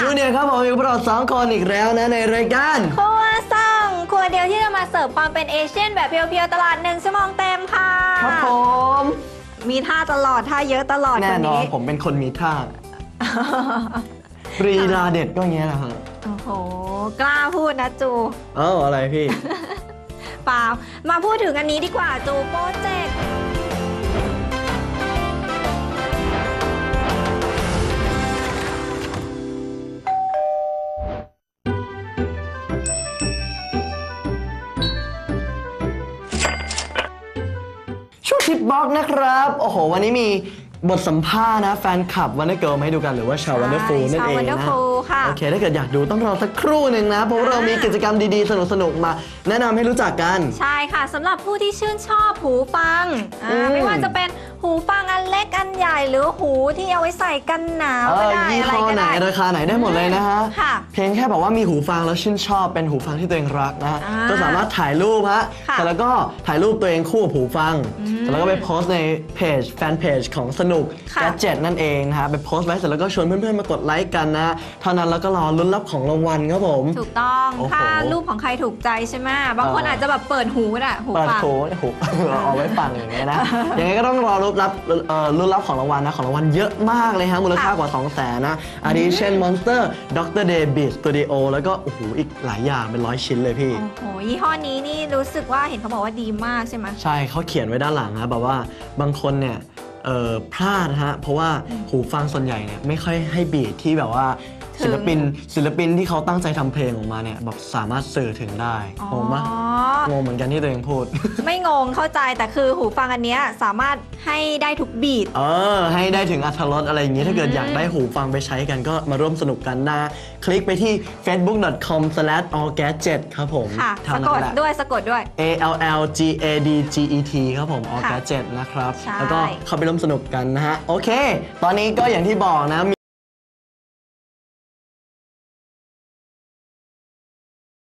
จูเนียร์ครับผมอยู่กับเราสองคนอีกแล้วนะในรายการครัวซ่องครัวเดียวที่จะมาเสิร์ฟความเป็นเอเชียนแบบเพียวๆตลาดหนึ่งชั่วโมงเต็มค่ะ ครับผม มีท่าตลอดท่าเยอะตลอดแน่คนนอนนี้ผมเป็นคนมีท่ารีลาเด็ดก็อย่างเงี้ยแหละฮะโอ้โหกล้าพูดนะจูเอ้าอะไรพี่เปล่ามาพูดถึงอันนี้ดีกว่าจูโปรเจกต์ ช่วงทิปบ็อกนะครับ โอ้โห วันนี้มีบทสัมภาษณ์นะ แฟนคลับวันเดอร์เกิลมาให้ดูกันหรือว่าชาววันเดอร์ฟูลนั่นเองวันเดอนะร์ฟูค่ะ โอเค ถ้าเกิดอยากดูต้องรอสักครู่หนึ่งนะ เพราะว่าเรามีกิจกรรมดีๆ สนุกๆ มาแนะนำให้รู้จักกัน ใช่ค่ะสำหรับผู้ที่ชื่นชอบหูฟังอ่าอืม ไม่ว่าจะเป็นหูฟังอันเล็กอันใหญ่หรือหูที่เอาไว้ใส่กันหนาวเอก็อได้ยี่อะไรห้อก็ไหนได้ ราคาไหนได้หมดเลยนะฮะ ค่ะเพียงแค่บอกว่ามีหูฟังแล้วชื่นชอบเป็นหูฟังที่ตัวเองรักนะฮะอ่าก็สามารถถ่ายรูปฮะค่ะแต่แล้วก็ถ่ายรูปตัวเองคู่กับหูฟังอืมแล้วก็ไปโพสต์ในเพจแฟนเพจของสนุกค่ะ แกเจ็ตนั่นเองนะฮะไปโพสต์ไว้เสร็จแล้วก็ชวนเพื่อนๆมากดไลค์กันนะเท่านั้นแล้วก็รอลุ้นรับของรางวัลครับผม ถูกต้องโอ้โหถ้ารูปของใครถูกใจใช่ไหมบางคนเอออ อาจจะแบบเปิดหูก็ได้หูเปิดฟัง โถหูเอาไว้ฟังอย่างเงี้ยนะ ยังไงก็ต้องรอรุ้นรับเอ่อลุ้นรับของรางวัลนะ ของรางวัลเยอะมากเลยฮะ มูลค่ากว่า 2 0 0แสนนะอาทิเช่น Monster Dr. Day Beat Studio แล้วก็โอ้โหอีกหลายอย่างเป็นร้อยชิ้นเลยพี่ โอ้โหยี่ห้อนี้นี่รู้สึกว่าเห็นเขาบอกว่าดีมากใช่ไหมใช่เขาเขียนไว้ด้านหลังนะแบบว่าบางคนเนี่ยเอ่อพลาดฮะเพราะว่าหูฟังส่วนใหญ่เนี่ยไม่ค่อยให้บีทที่แบบว่าถึง ศิลปินศิลปินที่เขาตั้งใจทำเพลงออกมาเนี่ยแบบสามารถสื่อถึงได้อ๋องงปะงงเหมือนกันที่ตัวเองพูด ไม่งงเข้าใจแต่คือหูฟังอันเนี้ยสามารถให้ได้ทุกบีท เออ ให้ได้ถึงอัธรสอะไรอย่างนี้ ถ้าเกิดอืมอยากได้หูฟังไปใช้กันก็มาร่วมสนุกกันนะ คลิกไปที่ facebook.com/allgadget ครับผมค่ะเท่าสะนั้กนดแหละ ด้วยสะกดด้วย A L L G A D G E T ครับผม all gadget นะครับ ใช่ แล้วก็เข้าไปร่วมสนุกกันนะฮะ โอเค ตอนนี้ก็อย่างที่บอกนะ